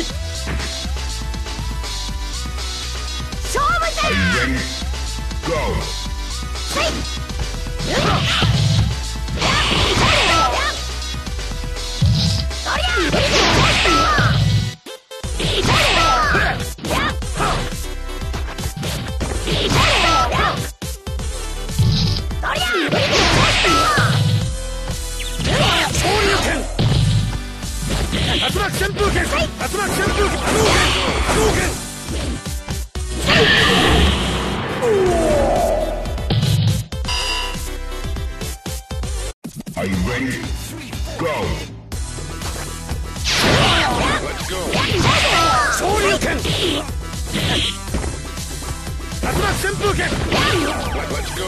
い。勝負じゃゃ Attraction Buken! Are you ready? Go! Let's go! Shoryuken! Attraction Buken! Let's go!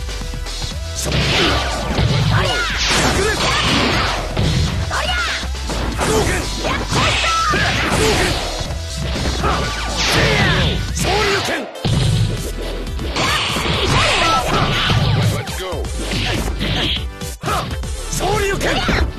you can...